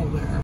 nowhere.